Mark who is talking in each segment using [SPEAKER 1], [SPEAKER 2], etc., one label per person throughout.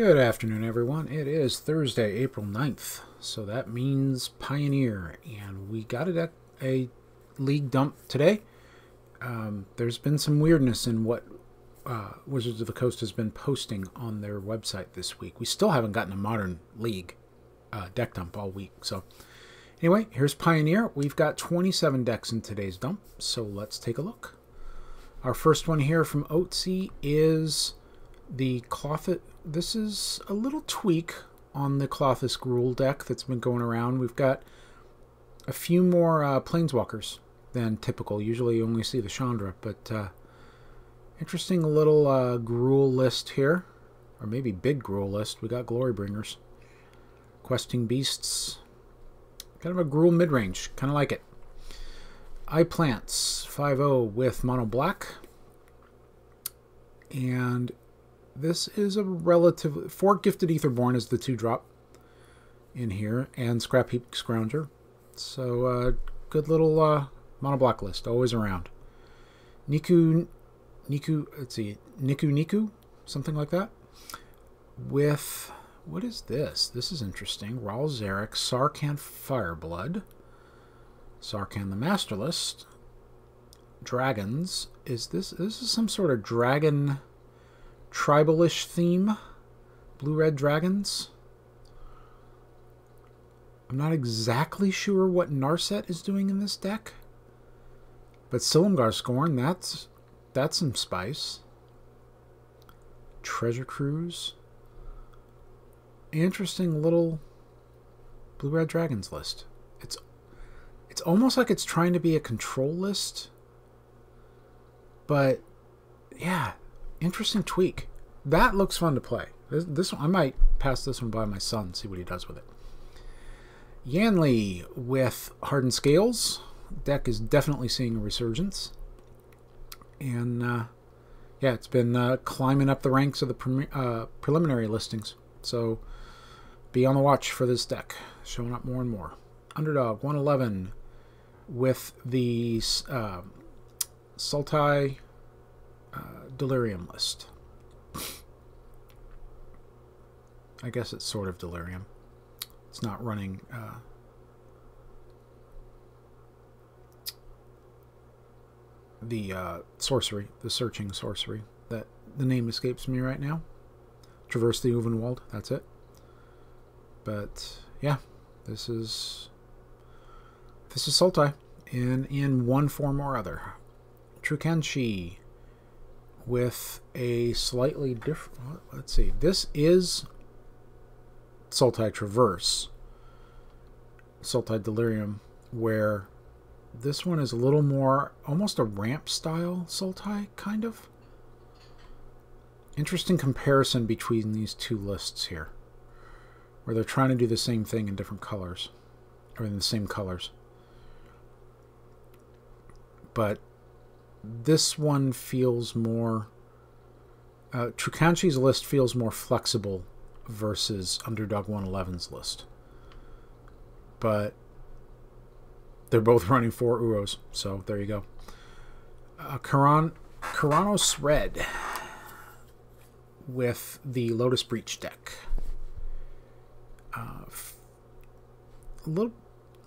[SPEAKER 1] Good afternoon, everyone. It is Thursday, April 9th, so that means Pioneer, and we got it at a league dump today. Um, there's been some weirdness in what uh, Wizards of the Coast has been posting on their website this week. We still haven't gotten a modern league uh, deck dump all week, so anyway, here's Pioneer. We've got 27 decks in today's dump, so let's take a look. Our first one here from Otzi is the cloth this is a little tweak on the Klothys Gruul deck that's been going around. We've got a few more uh, Planeswalkers than typical. Usually you only see the Chandra, but uh, interesting little uh, Gruul list here. Or maybe big Gruul list. We got Glorybringers. Questing Beasts. Kind of a Gruul mid-range. Kind of like it. Eye Plants 5-0 with Mono Black. And this is a relative four gifted Aetherborn is the two drop in here, and Scrap Heap Scrounger. So uh, good little uh, mono block list, always around. Niku, Niku, let's see, Niku Niku, something like that. With what is this? This is interesting. Ral Zarek, Sarkhan Fireblood, Sarkhan the Masterless, Dragons. Is this this is some sort of dragon? Tribalish theme. Blue Red Dragons. I'm not exactly sure what Narset is doing in this deck. But Silumgar Scorn, that's that's some spice. Treasure Cruise. Interesting little Blue Red Dragons list. It's it's almost like it's trying to be a control list. But yeah, interesting tweak. That looks fun to play. This, this one, I might pass this one by my son, see what he does with it. Yanli with Hardened Scales. Deck is definitely seeing a resurgence. And uh, yeah, it's been uh, climbing up the ranks of the pre uh, preliminary listings. So be on the watch for this deck, showing up more and more. Underdog 111 with the uh, Sultai uh, delirium list. I guess it's sort of delirium. It's not running. Uh, the uh, sorcery, the searching sorcery. That the name escapes me right now. Traverse the Ulvenwald, That's it. But yeah, this is this is Sultai in in one form or other. Trukanchi with a slightly different. Let's see. This is Sultai Traverse, Sultai Delirium, where this one is a little more almost a ramp style Sultai, kind of. Interesting comparison between these two lists here, where they're trying to do the same thing in different colors, or in the same colors. But this one feels more. Uh, Trukanchi's list feels more flexible versus Underdog 111's list. But they're both running four Uros, so there you go. Uh, Karan, Karanos Red with the Lotus Breach deck. Uh, a little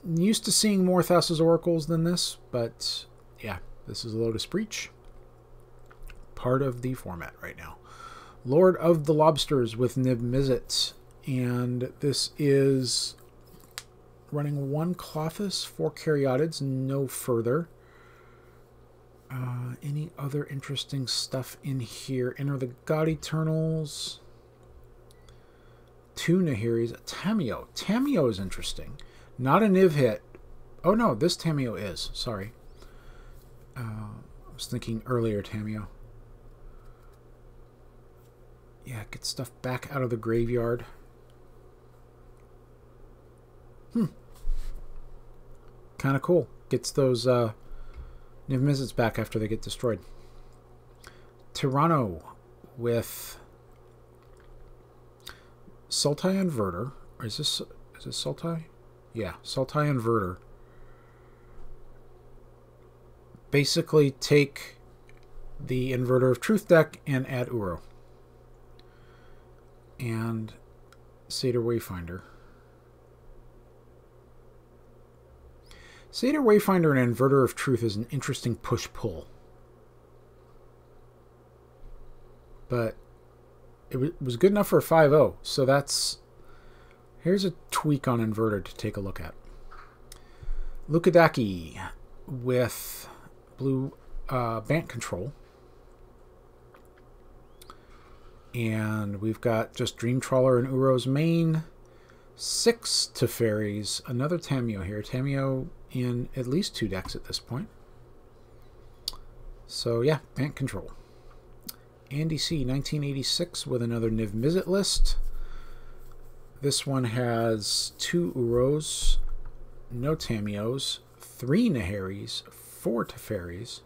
[SPEAKER 1] used to seeing more Thassa's Oracles than this, but yeah, this is Lotus Breach. Part of the format right now. Lord of the Lobsters with Niv Mizzet. And this is running one Klothys, four Caryatids, no further. Uh, any other interesting stuff in here? Enter the God Eternals. Two Nahiris. Tamiyo. Tamiyo is interesting. Not a Niv hit. Oh no, this Tamiyo is. Sorry. Uh, I was thinking earlier Tamiyo. Yeah, get stuff back out of the graveyard. Hmm. Kind of cool. Gets those uh, Niv Mizzets back after they get destroyed. Tyranno with Sultai Inverter. Is this is this Sultai? Yeah, Sultai Inverter basically take the Inverter of Truth deck and add Uro. and Satyr Wayfinder. Satyr Wayfinder and Inverter of Truth is an interesting push-pull. But it was good enough for a 5-0, so that's... Here's a tweak on Inverter to take a look at. Lukadaki with blue uh, Bant control. And we've got just Dream Trawler and Uro's main. Six Teferis, another Tamiyo here. Tamiyo in at least two decks at this point. So yeah, Bant control. Andy C, 1986 with another Niv Mizzet list. This one has two Uros, no Tamiyos, three Nahiris, four Teferis,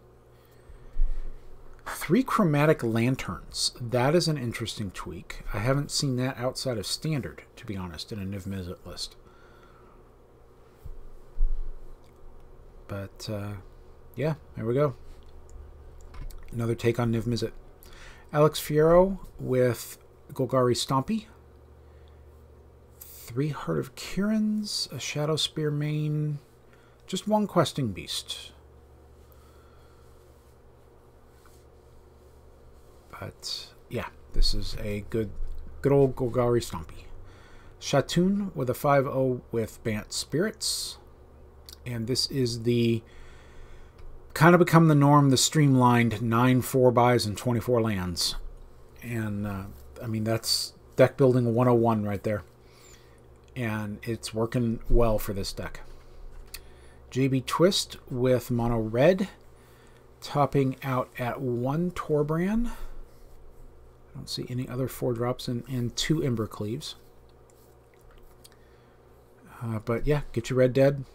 [SPEAKER 1] three chromatic lanterns. That is an interesting tweak. I haven't seen that outside of standard, to be honest, in a Niv Mizzet list. But uh, yeah, there we go. Another take on Niv Mizzet. Alex Fierro with Golgari Stompy. Three Heart of Kirans, a Shadow Spear main, just one Questing Beast. But yeah, this is a good good old Golgari Stompy. Shatun with a 5-0 with Bant Spirits. And this is the kind of become the norm, the streamlined 9 4 buys and 24 lands. And uh, I mean, that's deck building 101 right there and it's working well for this deck. JB Twist with mono red, topping out at one Torbran. Don't see any other four drops and, and two Embercleaves. Uh, but yeah, get your red dead.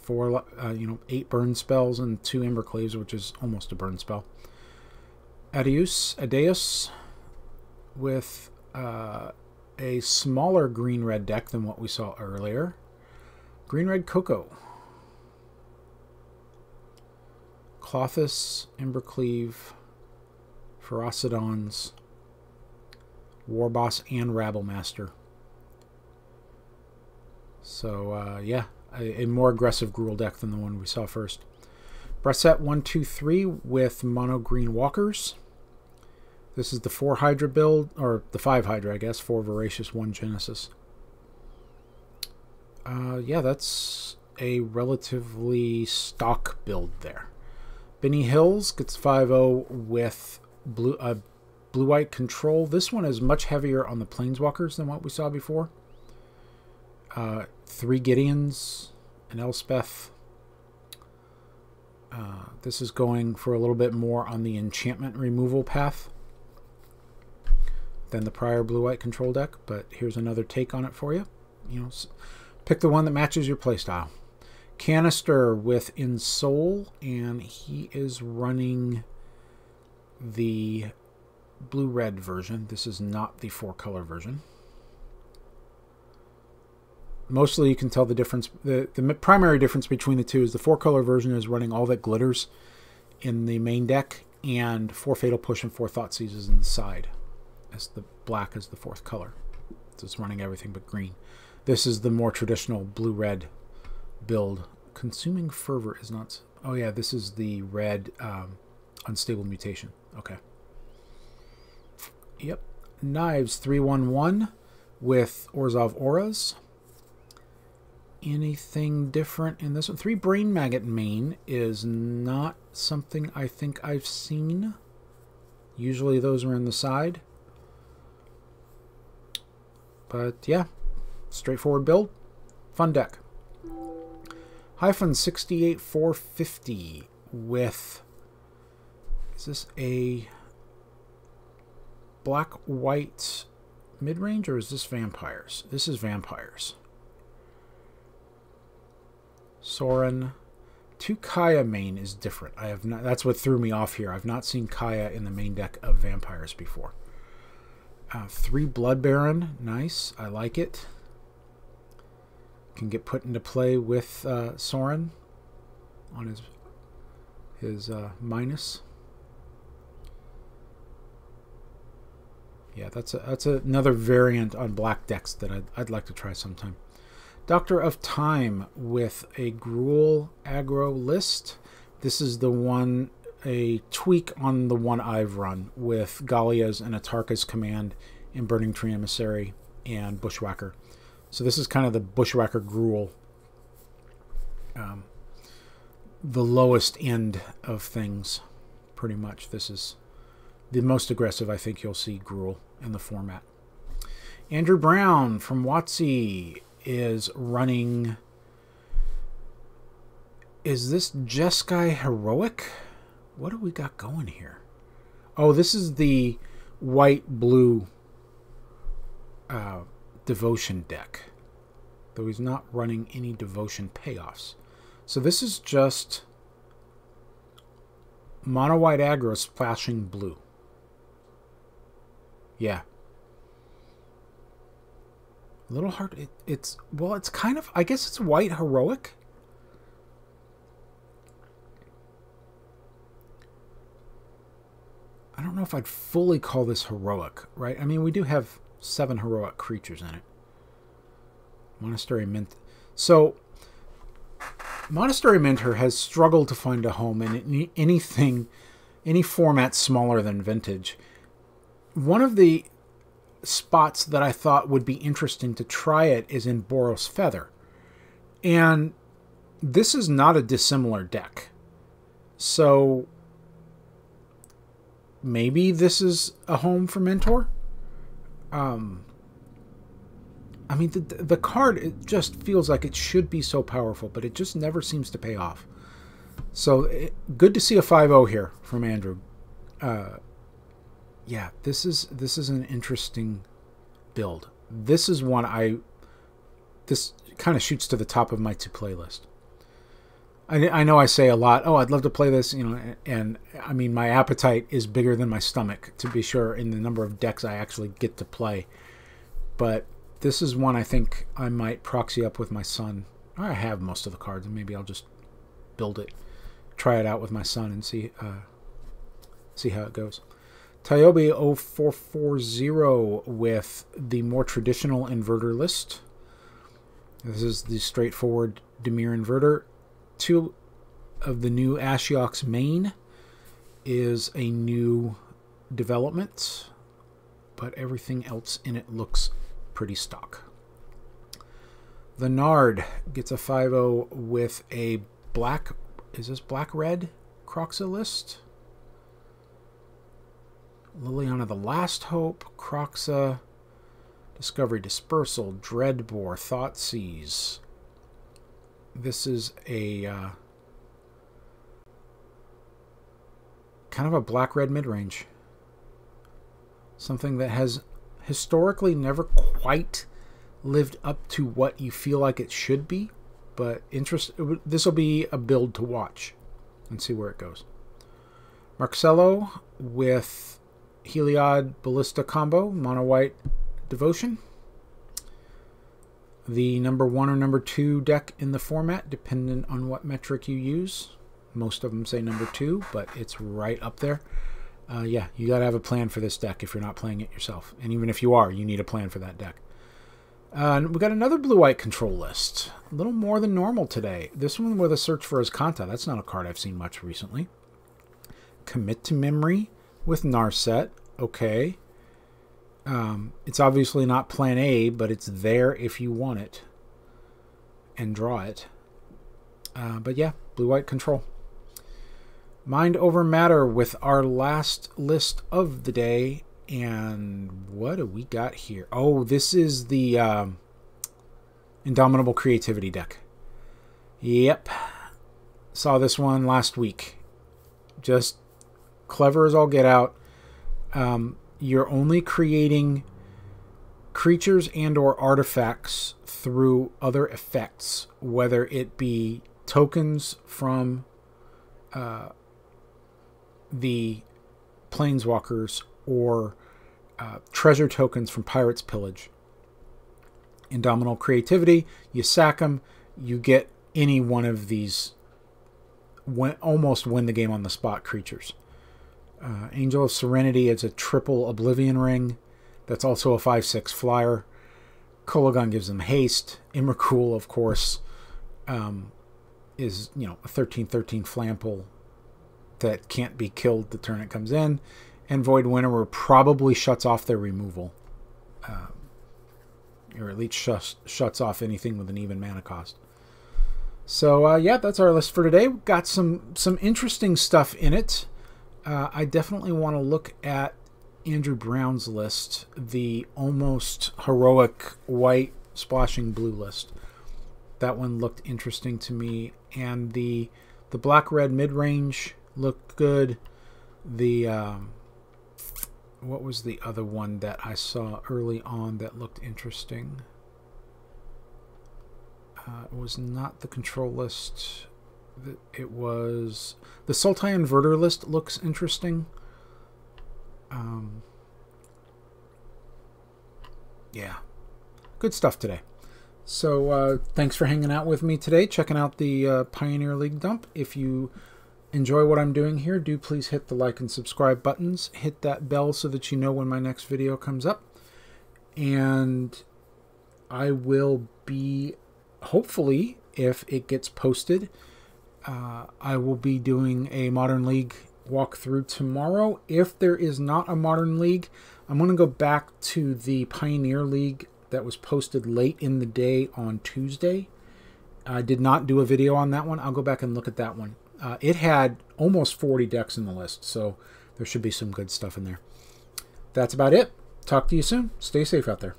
[SPEAKER 1] Four, uh, you know, eight burn spells and two Embercleaves, which is almost a burn spell. Adios, Adeus with uh, a smaller green-red deck than what we saw earlier. Green-red Coco. Klothys, Embercleave, Ferocidons, Warboss, and Rabblemaster. So, uh, yeah, a, a, more aggressive Gruul deck than the one we saw first. Brasset 123 with mono green walkers. This is the 4 Hydra build, or the 5 Hydra, I guess, 4 Voracious, 1 Genesis. Uh, yeah, that's a relatively stock build there. Benny Hills gets 5-0 with blue uh, blue-white control. This one is much heavier on the Planeswalkers than what we saw before. Uh, three Gideons, an Elspeth. Uh, this is going for a little bit more on the enchantment removal path than the prior blue-white control deck, but here's another take on it for you. You know, pick the one that matches your playstyle. Canister with Ensoul, and he is running the blue-red version. This is not the four-color version. Mostly you can tell the difference. The, the primary difference between the two is the four-color version is running all that glitters in the main deck, and four Fatal Push and four Thoughtseize is in the side as the black is the fourth color. So it's running everything but green. This is the more traditional blue-red build. Consuming Fervor is not... Oh yeah, this is the red um, unstable mutation. Okay. Yep. Knives 311 with Orzhov Auras. Anything different in this one? Three Brain Maggot main is not something I think I've seen. Usually those are in the side. But yeah, straightforward build. Fun deck. Hyphen 68450 with. Is this a black white mid range or is this vampires? This is vampires. Sorin. Two Kaya main is different. I have not. That's what threw me off here. I've not seen Kaya in the main deck of vampires before. Uh, three Blood Baron. Nice. I like it. Can get put into play with uh, Sorin on his his uh, minus. Yeah, that's a, that's another variant on black decks that I'd, I'd like to try sometime. Doctor of Time with a Gruul aggro list. This is the one, a tweak on the one I've run with Gallia's and Atarka's command in Burning Tree Emissary and Bushwhacker. So this is kind of the Bushwhacker Gruul. Um, the lowest end of things, pretty much. This is the most aggressive I think you'll see Gruul in the format. Andrew Brown from WotC is running. Is this Jeskai Heroic? What do we got going here? Oh, this is the white blue uh, devotion deck. Though he's not running any devotion payoffs. So this is just mono white aggro splashing blue. Yeah. Little hard. It, it's, well, it's kind of, I guess it's white heroic. I don't know if I'd fully call this heroic, right? I mean, we do have seven heroic creatures in it. Monastery Mint. So, Monastery Mentor has struggled to find a home in anything, any format smaller than Vintage one of the spots that I thought would be interesting to try it is in Boros Feather. And this is not a dissimilar deck. So maybe this is a home for Mentor. Um, I mean, the, the card it just feels like it should be so powerful, but it just never seems to pay off. So it, good to see a 5-0 here from Andrew. Uh, yeah, this is this is an interesting build. This is one I this kind of shoots to the top of my to playlist. I, I know I say a lot. Oh, I'd love to play this, you know, and I mean my appetite is bigger than my stomach to be sure in the number of decks I actually get to play. But this is one I think I might proxy up with my son. I have most of the cards, and maybe I'll just build it, try it out with my son, and see uh, see how it goes. Tyobi 0440 with the more traditional inverter list. This is the straightforward Dimir inverter. Two of the new Ashiok's main is a new development, but everything else in it looks pretty stock. The Nard gets a 5 with a black, is this black red Kroxa list? Liliana the Last Hope, Kroxa, Discovery Dispersal, Dreadbore, Thoughtseize. This is a uh, kind of a black red mid range. Something that has historically never quite lived up to what you feel like it should be, but interest. This will be a build to watch and see where it goes. Marcelo with Heliod Ballista combo, mono white devotion. The number one or number two deck in the format, dependent on what metric you use. Most of them say number two, but it's right up there. Uh, yeah, you got to have a plan for this deck if you're not playing it yourself. And even if you are, you need a plan for that deck. Uh, we got another blue-white control list. A little more than normal today. This one with a search for Azcanta. That's not a card I've seen much recently. Commit to Memory with Narset. Okay. Um, it's obviously not plan A, but it's there if you want it and draw it. Uh, but yeah, blue white control. Mind over matter with our last list of the day. And what do we got here? Oh, this is the um, Indomitable Creativity deck. Yep. Saw this one last week. Just clever as all get out. Um, you're only creating creatures and or artifacts through other effects, whether it be tokens from uh, the planeswalkers or uh, treasure tokens from Pirates Pillage. Indomitable Creativity, you sack them, you get any one of these almost win the game on the spot creatures. Uh, Angel of Serenity is a triple Oblivion Ring. That's also a 5-6 flyer. Kolaghan gives them haste. Emrakul, of course, um, is, you know, a 13-13 flample that can't be killed the turn it comes in. And Void Winnower probably shuts off their removal. Um, or at least shuts, shuts off anything with an even mana cost. So uh, yeah, that's our list for today. We've got some some interesting stuff in it. Uh, I definitely want to look at Andrew Brown's list, the almost heroic white splashing blue list. That one looked interesting to me, and the the black red mid range looked good. The um, what was the other one that I saw early on that looked interesting? Uh, it was not the control list. It was the Sultai inverter list looks interesting. Um, yeah, good stuff today. So uh, thanks for hanging out with me today, checking out the uh, Pioneer League dump. If you enjoy what I'm doing here, do please hit the like and subscribe buttons. Hit that bell so that you know when my next video comes up. And I will be, hopefully, if it gets posted, uh, I will be doing a Modern League walkthrough tomorrow. If there is not a Modern League, I'm going to go back to the Pioneer League that was posted late in the day on Tuesday. I did not do a video on that one. I'll go back and look at that one. Uh, it had almost 40 decks in the list, so there should be some good stuff in there. That's about it. Talk to you soon. Stay safe out there.